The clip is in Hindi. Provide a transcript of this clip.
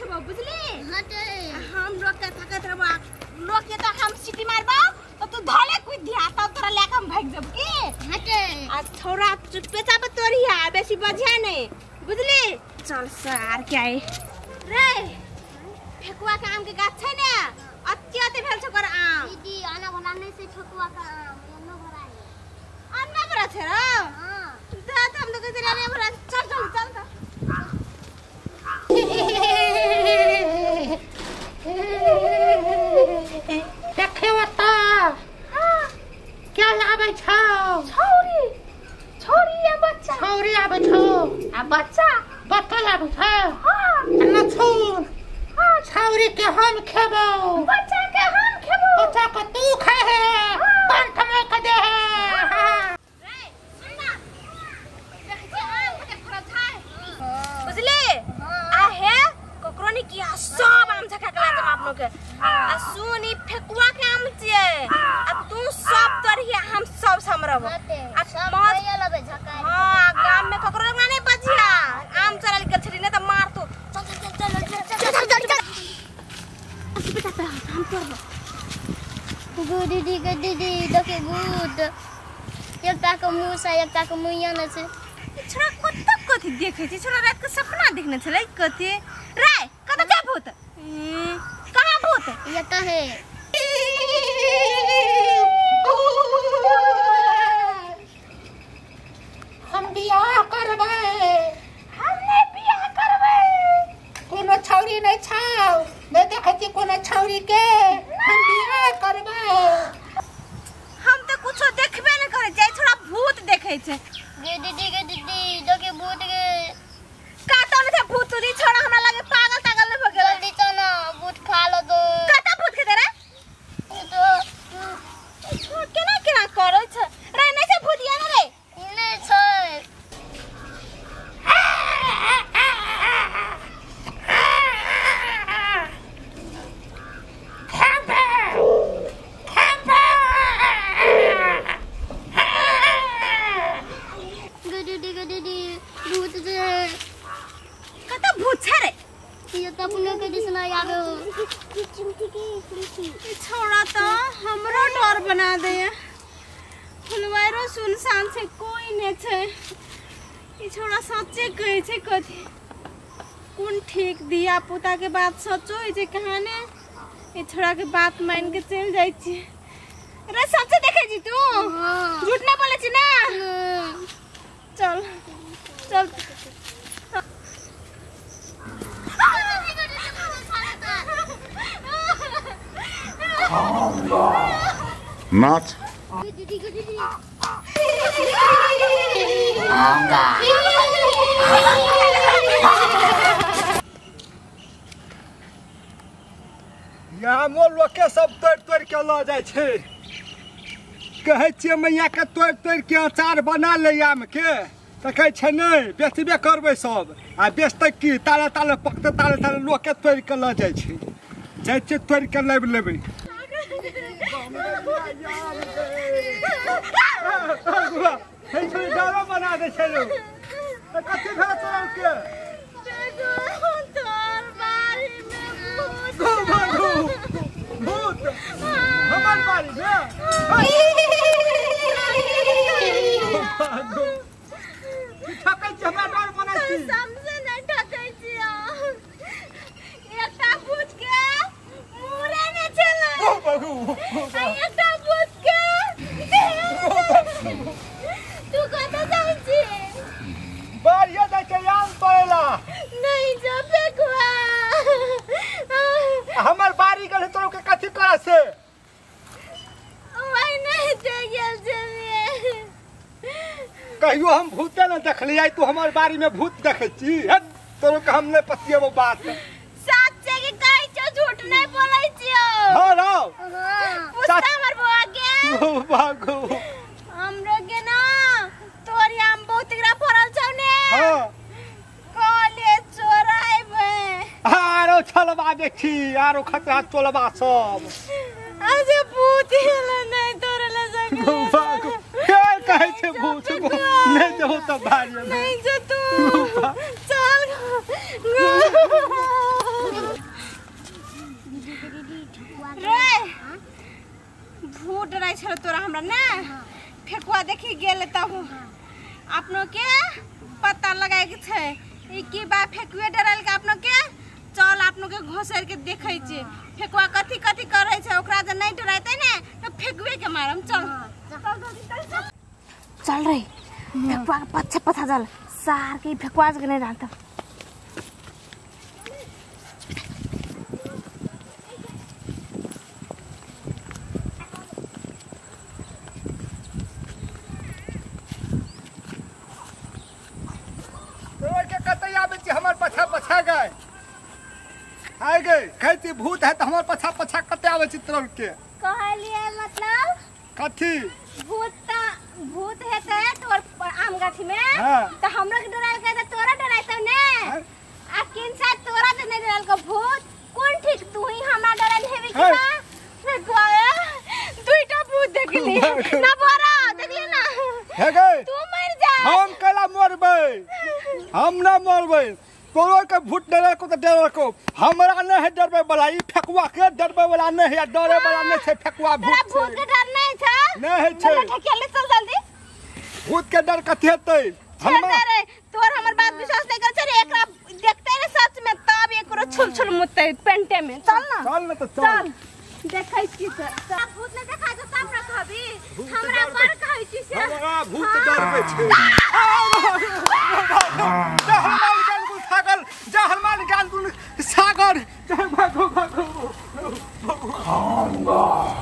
छबो बुझली हम लोग के थकत रहबो लोग के तो हम सिटी मारबो तो तू धले कुछ दिया तब तोरा लेके हम भाग जब की हटे आ छोरा चुप्पे चाप तोरिया बेसी बजिया नहीं बुझली चल सार के आई रे फेकुआ के आम के गाछ छै ने अत्यते भेल छकर आम दीदी आना भला नहीं से ठकुआ का आम न भरा है अन्ना बड़ा छै रो हां त हम तो कहते रे खेबो। बच्चा के हम खेबो। बच्चा को तू खाए है। पंथ में के दे है। हाँ। रे सुन ना। देख जे आम के फरत है। बुझली? आ हे ने किया सब आम झका के लाजम आप लोग के आ सुनी फेकुआ के आम छिए आ तू सब तोरिए हम सब समरब। आ सब भैया लबे झकाए हाँ गाँव में ककरो hampir Gugu didi ke didi dah ke gud. Yang tak kamu saya tak kamu yang nasi. छोरा कता कति देखे छ छोरा रातको सपना देख्न छ लै कति राय कता क्या भूत कहाँ भूत यता है हम बियाह करबै हमने बियाह करबै कोनो छौरी नै छौ नहीं देखे छी कोनो छौरी के? हम बियाह करबै। हम तो कुछो देखबे नहीं करे जाय छोरा भूत देखे छै। गे दीदी के दीदी देखे भूत के कृष्णा छोड़ा तो हमरो डर बना दे। फुलवारो सुनसान से कोई नहीं छे छोड़ा सच्चे कहे छे कथी। कौन ठीक दिया पुता के बात सचो जे कहाने। ये छोड़ा के बात मान के चल जाए अरे सबसे देखे जी तू? हाँ। झूठ ना बोले ना? हाँ। चल चल। नाच दीदी यहाँ के सब तोड़ तोड़ के के तोड़ तोड़ के अचार बना ले आम के तऽ कहै बेचबे करबै आ बेचतै की? ताले ताले पकतै, ताले ताले लोग के तोड़ के लऽ जाइ तोड़ लेबै। 아구야 괜찮이 कहियो हम भूते न देखली आई तू हमर बारी में भूत देखै छी। तोरो के हम नहि पतिएबो बात। सच्चे के कहै छो झूठ नहीं बोलै छियो। हाँ रौ। पूछता हमर बुआ के गो भागो हमरो के ना तोरी आम बहुत एकरा फरल छौ ने। हाँ। कॉलेज चोराइबे। आरो छलबा देखी आरो खतरा चोलबा सब। आज भूत एला नहीं तोरला गो सके भागो फेर कहै छै भूत गो नहि जेबो तऽ बारी नहीं जो तू। चल। रे। भूत डराइ छल तोरा हमरा ने? फेकुआ देखी गेल तब अपनो के पता लगाए के छै। ई की बा फेकुए डरल के अपनो के? चल अपनो के घोसर के देखै छी। फेकुआ कथी कथी करै छै? ओकरा जे नहीं डराइते ने तो फेकुए के मारम। चल। चल। रे फेकुआ के पछे पछा चल सार के के नहीं जानता तोर के कतई आबै छी हमर पछा पछा गए? आइ गए कहती भूत है तो हमर पछा पछा कते आबै छी तोर के? कहलिए मतलब? कथी? भूत ता भूत हेतै तोर आम गाछी में। हाँ। तो हमरो के डराल के तो तोरा डराइतौ ने। हाँ। आ किन सा? तोरा जे नहीं डराल को भूत। कौन ठीक? तू ही हमरा डराल हेबी हाँ। कि ना? रे गोया दुईटा भूत देखली। ना बड़ा देखली ना? हे गए तू मर जा। हम कला मरबै? हम ना मरबै। तोरो के भूत डरे को तो डरे को हमरा नहीं है डरबै वाला ई फेकुआ के डरबै वाला नहीं है डरे वाला नहीं छै फेकुआ भूत भूत के डर नहीं था नहीं है छै। ढकेले चल जल्दी। भूत के डर कथी हेतै? हमरा तोर हमर बात विश्वास नहीं कर रे एकरा देखते रे सच में तब एकरो छुल छुल मुतै पेंटे में। चल ना। चल न तो चल। देखै छी आ भूत ने देखा दे तब ना कहबी हमरा पर कहै छी से। हमरा भूत डरबै छै। 아, 강한가.